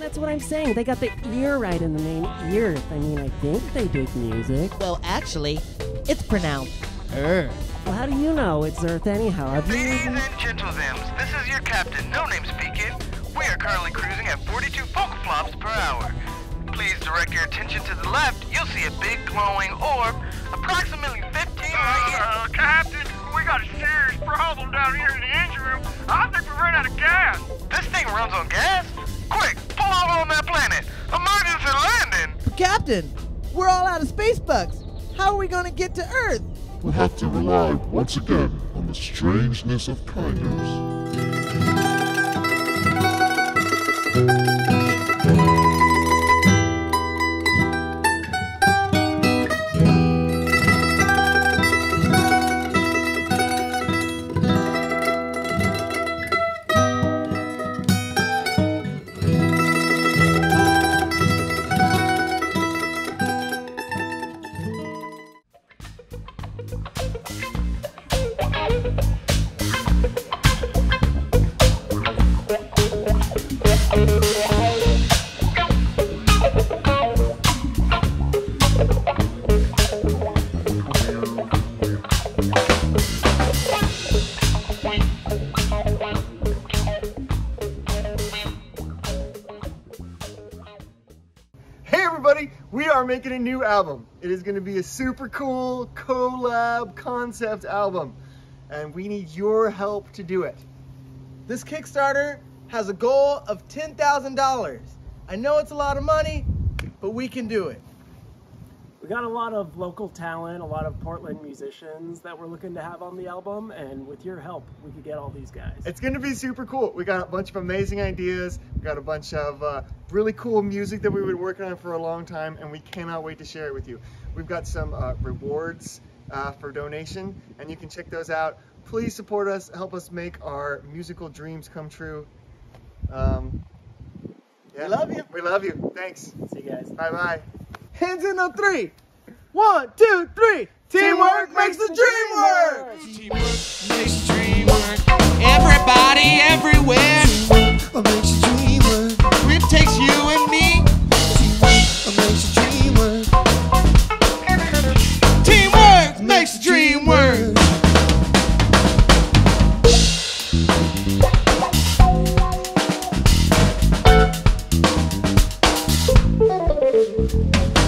that's what I'm saying. They got the ear right in the name Earth. I mean, I think they dig music. Well, actually, it's pronounced Earth. Well, how do you know it's Earth anyhow? Have you Ladies even- and gentlemen, this is your captain, No Name speaking. We are currently cruising at 42 folk flops per hour. Please direct your attention to the left. You'll see a big glowing orb, approximately 15 light years. Uh, Captain, we got a serious problem down here in the engine room. I think we ran out of gas. This thing runs on gas? Captain, we're all out of space bucks. How are we gonna get to Earth? We'll have to rely once again on the strangeness of kindness. Everybody, we are making a new album. It is going to be a super cool collab concept album, and we need your help to do it. This Kickstarter has a goal of $10,000. I know it's a lot of money, but we can do it. We got a lot of local talent, a lot of Portland musicians that we're looking to have on the album, and with your help, we could get all these guys. It's going to be super cool. We got a bunch of amazing ideas. We got a bunch of uh, really cool music that we've been working on for a long time, and we cannot wait to share it with you. We've got some uh, rewards uh, for donation, and you can check those out. Please support us, help us make our musical dreams come true. Um, yeah. We love you. We love you. Thanks. See you guys. Bye bye. Hands in on three. One, two, three. Teamwork makes the dream work. Teamwork makes the dream work. Everybody, everywhere. Teamwork makes the dream work. It takes you and me. Teamwork makes the dream work. Teamwork makes the dream work. Teamwork